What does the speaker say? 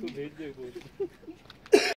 तू भेज दे